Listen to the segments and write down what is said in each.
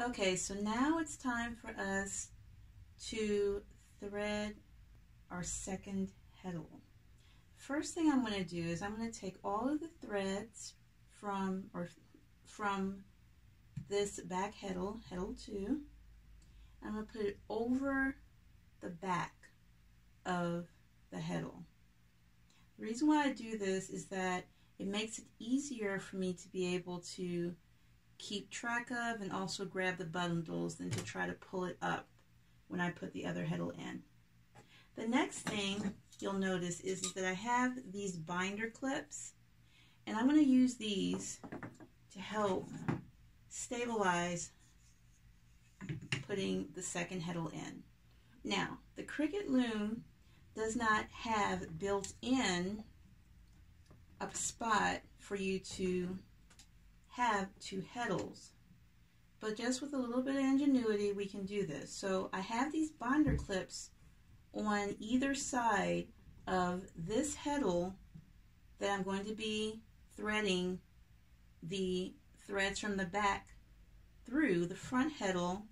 Okay, so now it's time for us to thread our second heddle. First thing I'm going to do is I'm going to take all of the threads from or from this back heddle, heddle 2, I'm going to put it over the back of the heddle. The reason why I do this is that it makes it easier for me to be able to keep track of and also grab the bundles than to try to pull it up when I put the other heddle in. The next thing you'll notice is, is that I have these binder clips and I'm going to use these to help stabilize putting the second heddle in. Now, the Cricket Loom does not have built in a spot for you to have two heddles. But just with a little bit of ingenuity, we can do this. So I have these binder clips on either side of this heddle that I'm going to be threading the threads from the back through the front heddle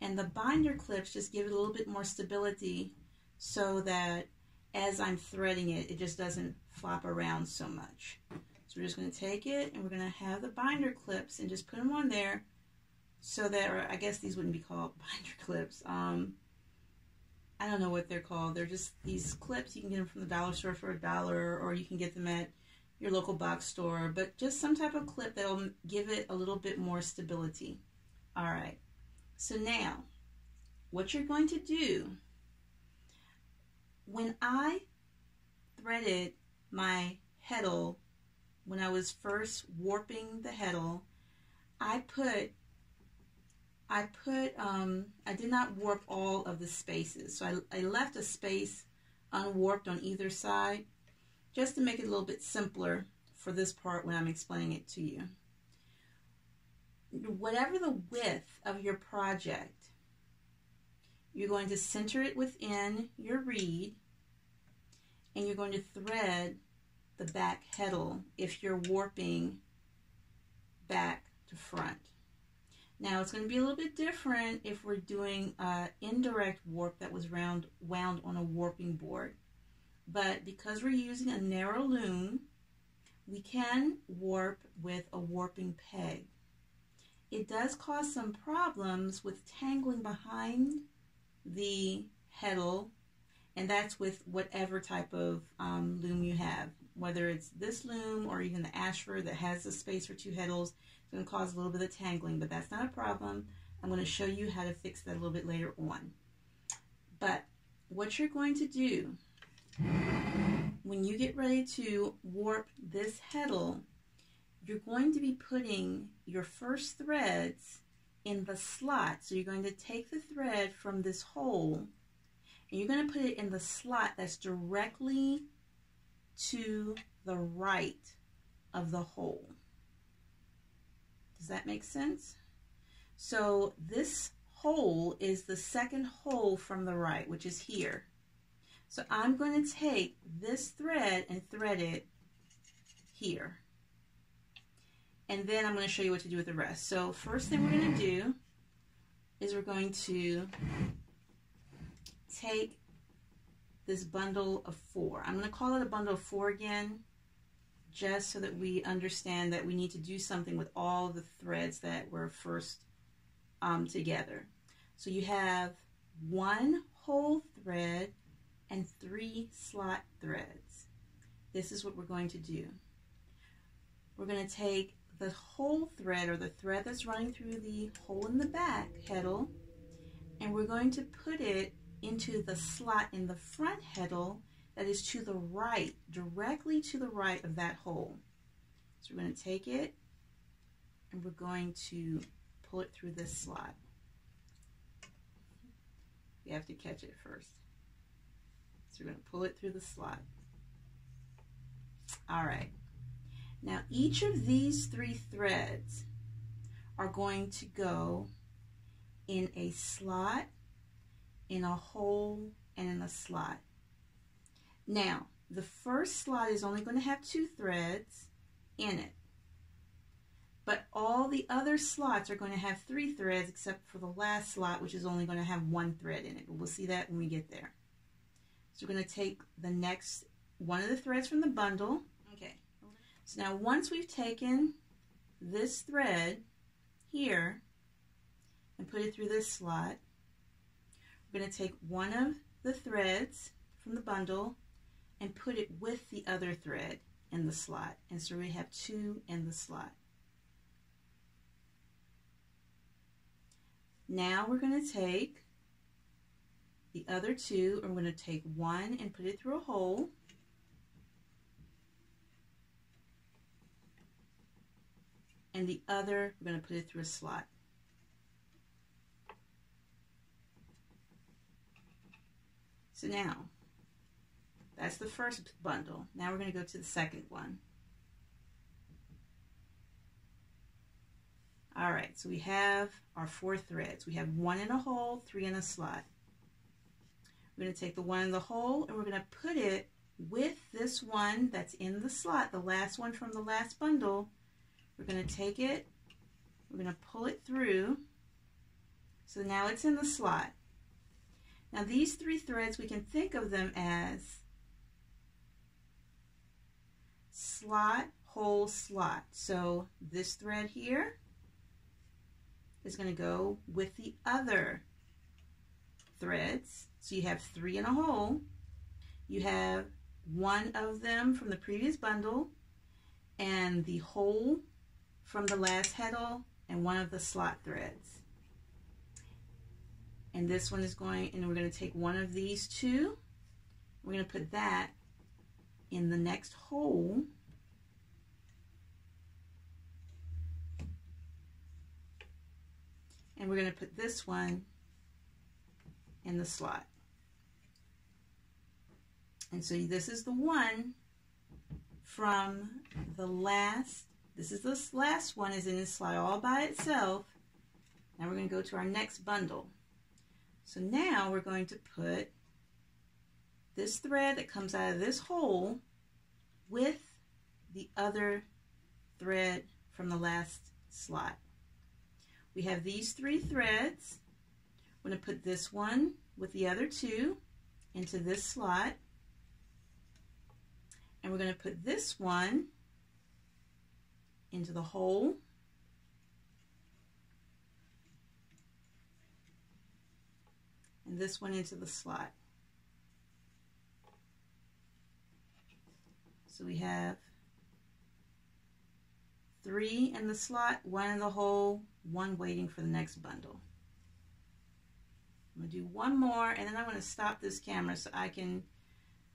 and the binder clips just give it a little bit more stability so that as I'm threading it, it just doesn't flop around so much. So we're just going to take it and we're going to have the binder clips and just put them on there so that, or I guess these wouldn't be called binder clips. Um, I don't know what they're called. They're just these clips. You can get them from the dollar store for a dollar or you can get them at your local box store. But just some type of clip that'll give it a little bit more stability. All right. So now, what you're going to do, when I threaded my heddle when I was first warping the heddle, I put I put um, I did not warp all of the spaces. So I, I left a space unwarped on either side just to make it a little bit simpler for this part when I'm explaining it to you. Whatever the width of your project, you're going to center it within your reed and you're going to thread the back heddle if you're warping back to front. Now it's going to be a little bit different if we're doing uh, indirect warp that was round, wound on a warping board. But because we're using a narrow loom, we can warp with a warping peg. It does cause some problems with tangling behind the heddle, and that's with whatever type of um, loom you have whether it's this loom or even the Ashford that has the space for two heddles, it's going to cause a little bit of tangling, but that's not a problem. I'm going to show you how to fix that a little bit later on. But what you're going to do when you get ready to warp this heddle, you're going to be putting your first threads in the slot. So you're going to take the thread from this hole and you're going to put it in the slot that's directly to the right of the hole. Does that make sense? So this hole is the second hole from the right, which is here. So I'm going to take this thread and thread it here. And then I'm going to show you what to do with the rest. So first thing we're going to do is we're going to take this bundle of four. I'm going to call it a bundle of four again, just so that we understand that we need to do something with all the threads that were first um, together. So you have one whole thread and three slot threads. This is what we're going to do. We're going to take the whole thread or the thread that's running through the hole in the back heddle and we're going to put it into the slot in the front heddle that is to the right, directly to the right of that hole. So we're going to take it and we're going to pull it through this slot. You have to catch it first. So we're going to pull it through the slot. All right. Now each of these three threads are going to go in a slot in a hole and in a slot. Now, the first slot is only going to have two threads in it. but all the other slots are going to have three threads except for the last slot, which is only going to have one thread in it. But we'll see that when we get there. So we're going to take the next one of the threads from the bundle. Okay. So now once we've taken this thread here and put it through this slot, we're going to take one of the threads from the bundle and put it with the other thread in the slot. And so we have two in the slot. Now we're going to take the other two, we're going to take one and put it through a hole. And the other, we're going to put it through a slot. So now, that's the first bundle. Now we're going to go to the second one. All right, so we have our four threads. We have one in a hole, three in a slot. We're going to take the one in the hole and we're going to put it with this one that's in the slot, the last one from the last bundle. We're going to take it, we're going to pull it through. So now it's in the slot. Now these three threads, we can think of them as slot, hole, slot. So this thread here is going to go with the other threads. So you have three in a hole. You have one of them from the previous bundle and the hole from the last heddle and one of the slot threads. And this one is going, and we're going to take one of these two. We're going to put that in the next hole and we're going to put this one in the slot. And so this is the one from the last, this is the last one is in the slot all by itself. Now we're going to go to our next bundle. So now we're going to put this thread that comes out of this hole with the other thread from the last slot. We have these three threads. I'm going to put this one with the other two into this slot. And we're going to put this one into the hole. This one into the slot. So we have three in the slot, one in the hole, one waiting for the next bundle. I'm going to do one more and then I'm going to stop this camera so I can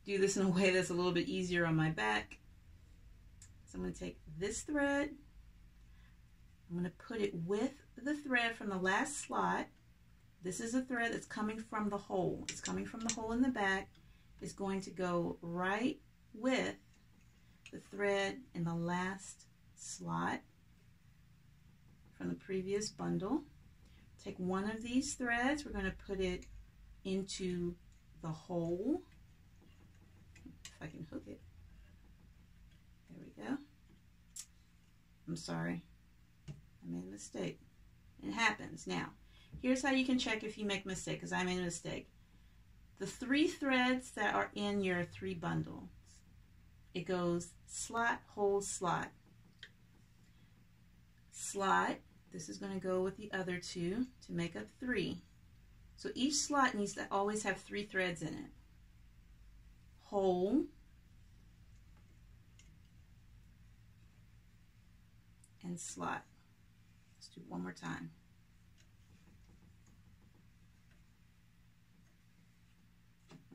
do this in a way that's a little bit easier on my back. So I'm going to take this thread, I'm going to put it with the thread from the last slot. This is a thread that's coming from the hole. It's coming from the hole in the back. It's going to go right with the thread in the last slot from the previous bundle. Take one of these threads, we're going to put it into the hole. If I can hook it. There we go. I'm sorry. I made a mistake. It happens. Now, here's how you can check if you make a mistake, because I made a mistake. The three threads that are in your three bundles, it goes slot, hole, slot. Slot, this is going to go with the other two to make up three. So each slot needs to always have three threads in it. Hole, and slot. Let's do it one more time.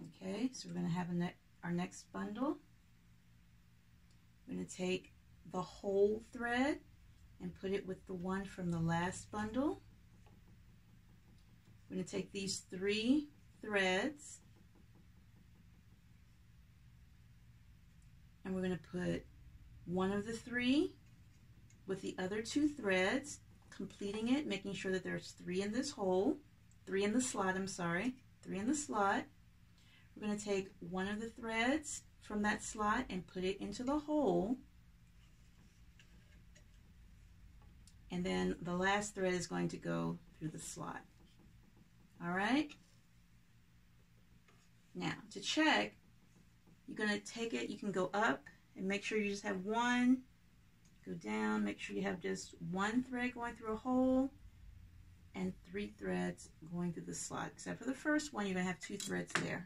Okay, so we're going to have ne our next bundle. I'm going to take the whole thread and put it with the one from the last bundle. I'm going to take these three threads and we're going to put one of the three with the other two threads, completing it, making sure that there's three in this hole, three in the slot, I'm sorry, three in the slot. We're going to take one of the threads from that slot and put it into the hole and then the last thread is going to go through the slot. All right? Now, to check, you're going to take it, you can go up and make sure you just have one, go down, make sure you have just one thread going through a hole, and three threads going through the slot. Except for the first one, you're going to have two threads there.